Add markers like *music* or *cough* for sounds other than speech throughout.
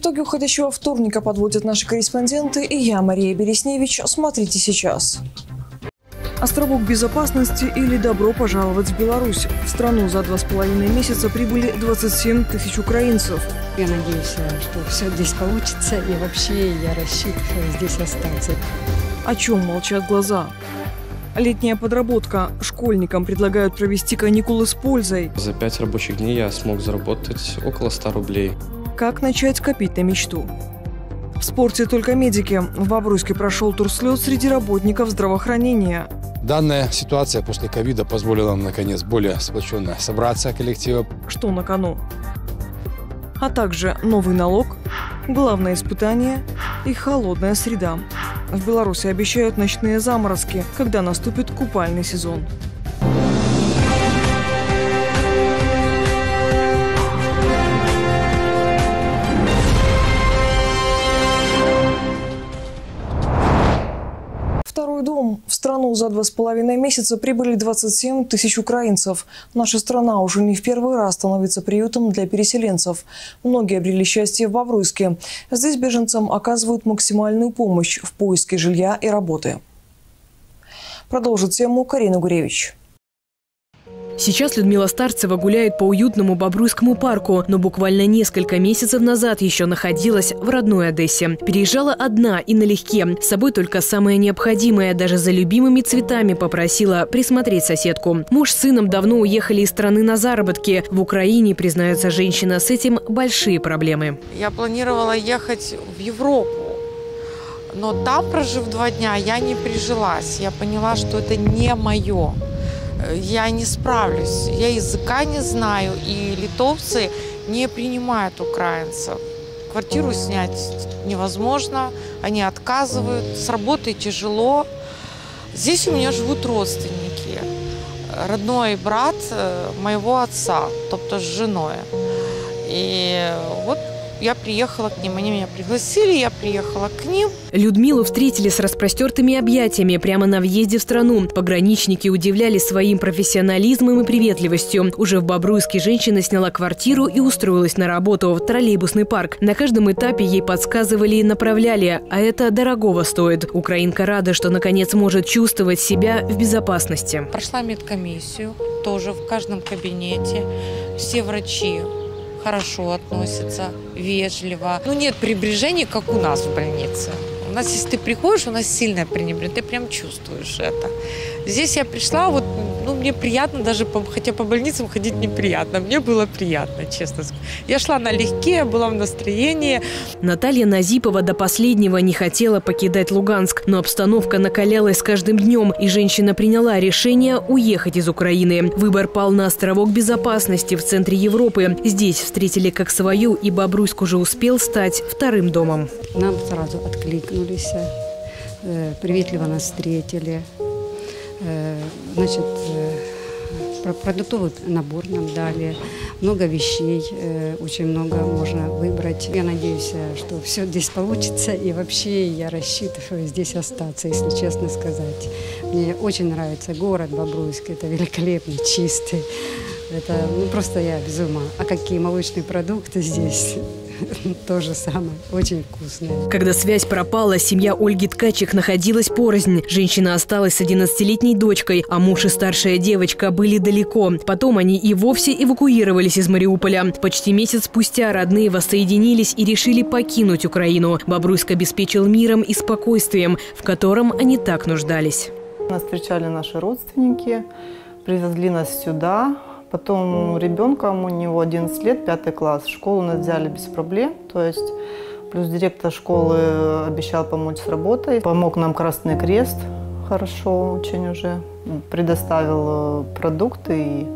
Итоги уходящего вторника подводят наши корреспонденты и я, Мария Бересневич. Смотрите сейчас. Островок безопасности или добро пожаловать в Беларусь. В страну за два с половиной месяца прибыли 27 тысяч украинцев. Я надеюсь, что все здесь получится и вообще я рассчитываю здесь остаться. О чем молчат глаза? Летняя подработка. Школьникам предлагают провести каникулы с пользой. За пять рабочих дней я смог заработать около 100 рублей. Как начать копить на мечту? В спорте только медики. В Бобруйске прошел тур слез среди работников здравоохранения. Данная ситуация после ковида позволила нам, наконец, более сплоченно собраться коллективом. Что на кону? А также новый налог, главное испытание и холодная среда. В Беларуси обещают ночные заморозки, когда наступит купальный сезон. За два с половиной месяца прибыли 27 тысяч украинцев. Наша страна уже не в первый раз становится приютом для переселенцев. Многие обрели счастье в Бобруйске. Здесь беженцам оказывают максимальную помощь в поиске жилья и работы. Продолжит тему Карина Гуревич. Сейчас Людмила Старцева гуляет по уютному Бобруйскому парку, но буквально несколько месяцев назад еще находилась в родной Одессе. Переезжала одна и налегке. С собой только самое необходимое. Даже за любимыми цветами попросила присмотреть соседку. Муж с сыном давно уехали из страны на заработки. В Украине, признается женщина, с этим большие проблемы. Я планировала ехать в Европу. Но там, прожив два дня, я не прижилась. Я поняла, что это не мое я не справлюсь. Я языка не знаю, и литовцы не принимают украинцев. Квартиру снять невозможно, они отказывают, с работой тяжело. Здесь у меня живут родственники. Родной брат э, моего отца, тобто с женой. И вот я приехала к ним, они меня пригласили, я приехала к ним. Людмилу встретили с распростертыми объятиями прямо на въезде в страну. Пограничники удивляли своим профессионализмом и приветливостью. Уже в Бобруйске женщина сняла квартиру и устроилась на работу в троллейбусный парк. На каждом этапе ей подсказывали и направляли, а это дорогого стоит. Украинка рада, что наконец может чувствовать себя в безопасности. Прошла медкомиссию, тоже в каждом кабинете. Все врачи хорошо относятся, вежливо. Ну, нет пренебрежения, как у нас в больнице. У нас, если ты приходишь, у нас сильное пренебрежение, ты прям чувствуешь это. Здесь я пришла, вот, ну, мне приятно даже, по, хотя по больницам ходить неприятно. Мне было приятно, честно сказать. Я шла налегке, была в настроении. Наталья Назипова до последнего не хотела покидать Луганск, но обстановка накалялась с каждым днем, и женщина приняла решение уехать из Украины. Выбор пал на островок безопасности в центре Европы. Здесь встретили как свою, и Бобруйск уже успел стать вторым домом. Нам сразу откликнулись, э, приветливо нас встретили. Э, значит, э, продуктовый набор нам дали, много вещей, э, очень много можно выбрать. Я надеюсь, что все здесь получится, и вообще я рассчитываю здесь остаться, если честно сказать. Мне очень нравится город Бобруйск, это великолепный, чистый. Это ну, просто я без ума. А какие молочные продукты здесь? *laughs* то же самое. Очень вкусное. Когда связь пропала, семья Ольги Ткачих находилась порознь. Женщина осталась с 11-летней дочкой, а муж и старшая девочка были далеко. Потом они и вовсе эвакуировались из Мариуполя. Почти месяц спустя родные воссоединились и решили покинуть Украину. Бобруйск обеспечил миром и спокойствием, в котором они так нуждались. Нас встречали наши родственники, привезли нас сюда, Потом ребенком, у него 11 лет, пятый класс. Школу нас взяли без проблем. То есть плюс директор школы обещал помочь с работой. Помог нам Красный Крест хорошо очень уже. Предоставил э, продукты и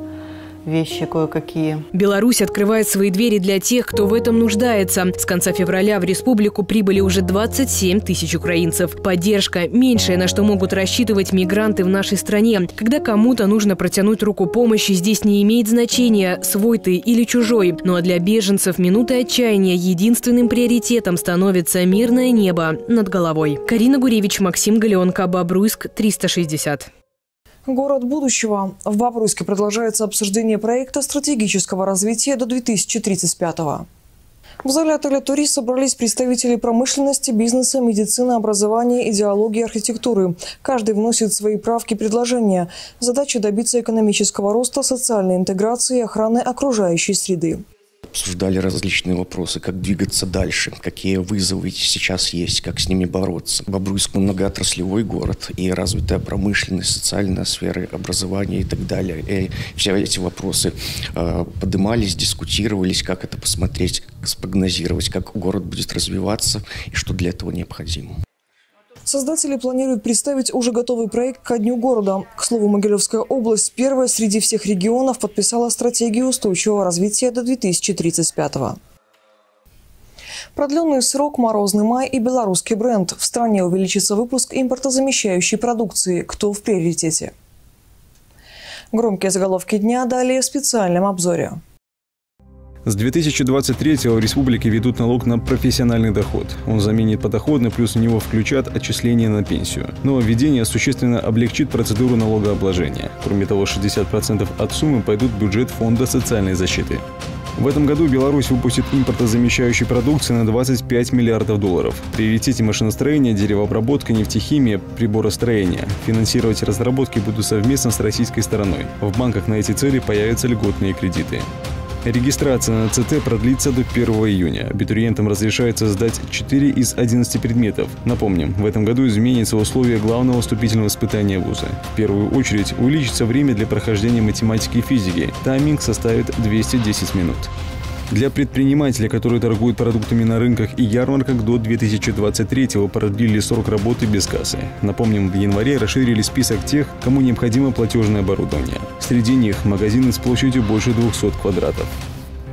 вещи кое-какие. Беларусь открывает свои двери для тех, кто в этом нуждается. С конца февраля в республику прибыли уже 27 тысяч украинцев. Поддержка – меньшее, на что могут рассчитывать мигранты в нашей стране. Когда кому-то нужно протянуть руку помощи, здесь не имеет значения, свой ты или чужой. Ну а для беженцев минуты отчаяния единственным приоритетом становится мирное небо над головой. Карина Гуревич, Максим Галеонка, Бобруйск, 360. Город будущего. В Бобруйске продолжается обсуждение проекта стратегического развития до 2035 года. В зале отеля «Турист» собрались представители промышленности, бизнеса, медицины, образования, идеологии, архитектуры. Каждый вносит свои правки и предложения. Задача добиться экономического роста, социальной интеграции и охраны окружающей среды обсуждали различные вопросы, как двигаться дальше, какие вызовы сейчас есть, как с ними бороться. Бобруйск многоотраслевой город и развитая промышленность, социальная сфера, образование и так далее. И все эти вопросы э, поднимались, дискутировались, как это посмотреть, спрогнозировать, как город будет развиваться и что для этого необходимо. Создатели планируют представить уже готовый проект ко Дню города. К слову, Могилевская область первая среди всех регионов подписала стратегию устойчивого развития до 2035 года. Продленный срок, морозный май и белорусский бренд. В стране увеличится выпуск импортозамещающей продукции. Кто в приоритете? Громкие заголовки дня далее в специальном обзоре. С 2023 в республике ведут налог на профессиональный доход. Он заменит подоходный, плюс в него включат отчисления на пенсию. Нововведение существенно облегчит процедуру налогообложения. Кроме того, 60% от суммы пойдут в бюджет Фонда социальной защиты. В этом году Беларусь выпустит импортозамещающей продукции на 25 миллиардов долларов. Приоритете машиностроения, деревообработка, нефтехимия, приборостроение. Финансировать разработки будут совместно с российской стороной. В банках на эти цели появятся льготные кредиты. Регистрация на ЦТ продлится до 1 июня. Абитуриентам разрешается сдать 4 из 11 предметов. Напомним, в этом году изменятся условия главного вступительного испытания вуза. В первую очередь увеличится время для прохождения математики и физики. Тайминг составит 210 минут. Для предпринимателей, которые торгуют продуктами на рынках и ярмарках, до 2023-го продлили срок работы без кассы. Напомним, в январе расширили список тех, кому необходимо платежное оборудование. Среди них магазины с площадью больше 200 квадратов.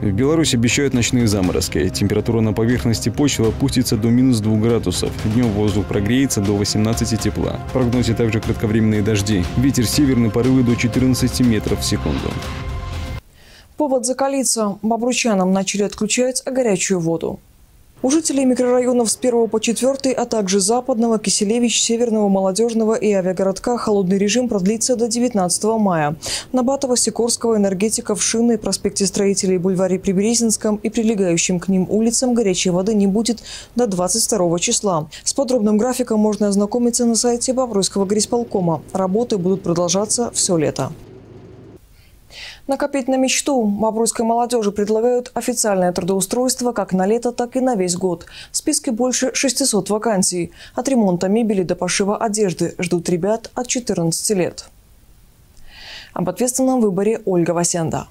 В Беларуси обещают ночные заморозки. Температура на поверхности почвы опустится до минус 2 градусов. Днем воздух прогреется до 18 тепла. В прогнозе также кратковременные дожди. Ветер северный порывы до 14 метров в секунду. Повод закалиться. Бобручанам начали отключать горячую воду. У жителей микрорайонов с 1 по 4, а также Западного, Киселевич, Северного, Молодежного и авиагородка холодный режим продлится до 19 мая. На Батово, Сикорского, Энергетиков, Шины, проспекте Строителей, бульваре Приберезинском и прилегающим к ним улицам горячей воды не будет до 22 числа. С подробным графиком можно ознакомиться на сайте Бобруйского горисполкома. Работы будут продолжаться все лето. Накопить на мечту бобруйской молодежи предлагают официальное трудоустройство как на лето, так и на весь год. В списке больше 600 вакансий. От ремонта мебели до пошива одежды ждут ребят от 14 лет. Об ответственном выборе Ольга Васенда.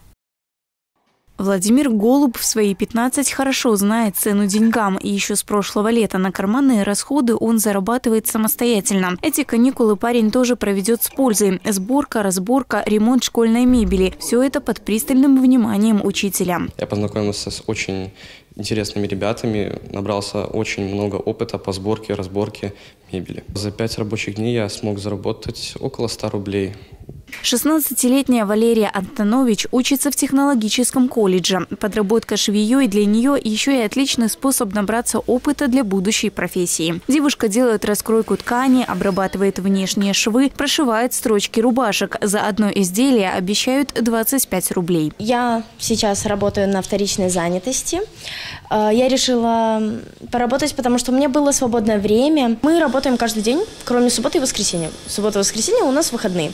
Владимир Голуб в свои 15 хорошо знает цену деньгам, и еще с прошлого лета на карманные расходы он зарабатывает самостоятельно. Эти каникулы парень тоже проведет с пользой. Сборка, разборка, ремонт школьной мебели – все это под пристальным вниманием учителя. Я познакомился с очень интересными ребятами, набрался очень много опыта по сборке, разборке мебели. За пять рабочих дней я смог заработать около 100 рублей. 16-летняя Валерия Антонович учится в технологическом колледже. Подработка швеей для нее еще и отличный способ набраться опыта для будущей профессии. Девушка делает раскройку ткани, обрабатывает внешние швы, прошивает строчки рубашек. За одно изделие обещают 25 рублей. Я сейчас работаю на вторичной занятости. Э, я решила поработать, потому что у меня было свободное время. Мы работаем каждый день, кроме субботы и воскресенья. Суббота и воскресенье у нас выходные.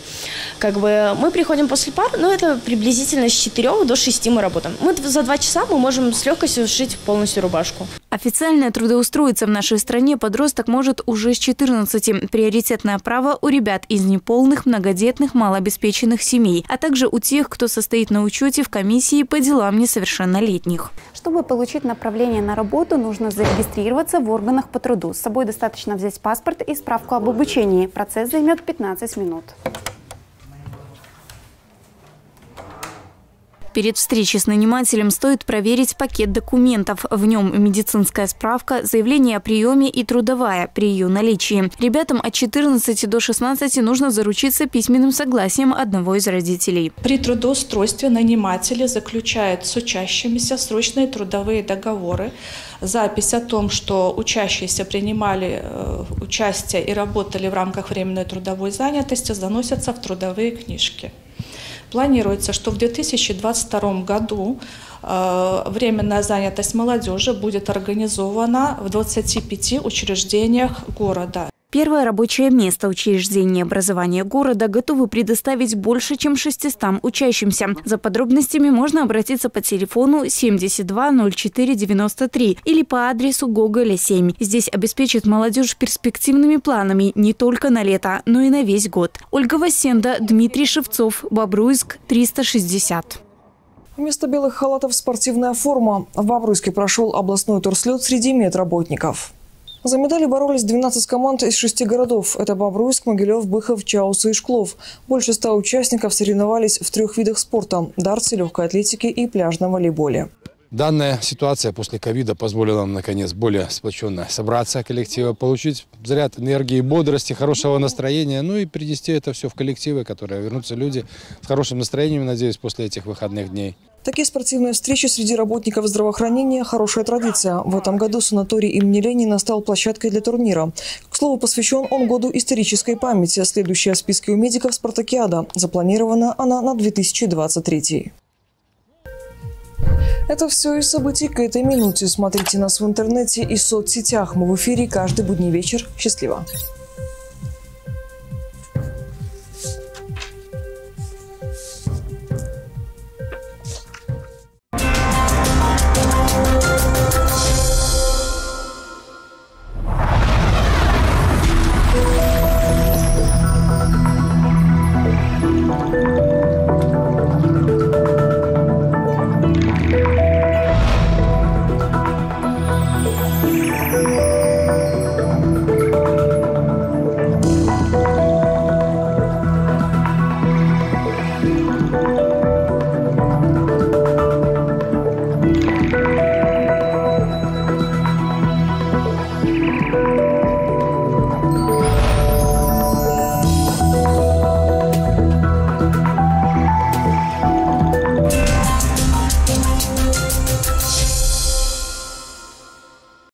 Как бы мы приходим после пар, ну это приблизительно с 4 до 6 мы работаем. Мы за 2 часа мы можем с легкостью сшить полностью рубашку. Официально трудоустроиться в нашей стране подросток может уже с 14. Приоритетное право у ребят из неполных, многодетных, малообеспеченных семей, а также у тех, кто состоит на учете в комиссии по делам несовершеннолетних. Чтобы получить направление на работу, нужно зарегистрироваться в органах по труду. С собой достаточно взять паспорт и справку об обучении. Процесс займет 15 минут. Перед встречей с нанимателем стоит проверить пакет документов. В нем медицинская справка, заявление о приеме и трудовая при ее наличии. Ребятам от 14 до 16 нужно заручиться письменным согласием одного из родителей. При трудоустройстве наниматели заключают с учащимися срочные трудовые договоры. Запись о том, что учащиеся принимали э, участие и работали в рамках временной трудовой занятости, заносятся в трудовые книжки. Планируется, что в 2022 году э, временная занятость молодежи будет организована в 25 учреждениях города. Первое рабочее место учреждения образования города готовы предоставить больше, чем 600 учащимся. За подробностями можно обратиться по телефону 72 04 93 или по адресу Гоголя 7. Здесь обеспечат молодежь перспективными планами не только на лето, но и на весь год. Ольга Васенда, Дмитрий Шевцов, Бобруйск, 360. Вместо белых халатов спортивная форма. В Бобруйске прошел областной турслет среди медработников. За медали боролись 12 команд из шести городов. Это Бобруйск, Могилев, Быхов, Чаусы и Шклов. Больше ста участников соревновались в трех видах спорта – дартсе, легкой атлетике и пляжном волейболе. Данная ситуация после ковида позволила нам, наконец, более сплоченно собраться коллектива, получить заряд энергии, бодрости, хорошего настроения, ну и принести это все в коллективы, которые вернутся люди с хорошим настроением, надеюсь, после этих выходных дней. Такие спортивные встречи среди работников здравоохранения – хорошая традиция. В этом году санаторий имени Ленина стал площадкой для турнира. К слову, посвящен он году исторической памяти. Следующая в списке у медиков – спартакиада. Запланирована она на 2023. Это все из событий к этой минуте. Смотрите нас в интернете и соцсетях. Мы в эфире каждый будний вечер. Счастливо!